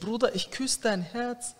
Bruder, ich küsse dein Herz.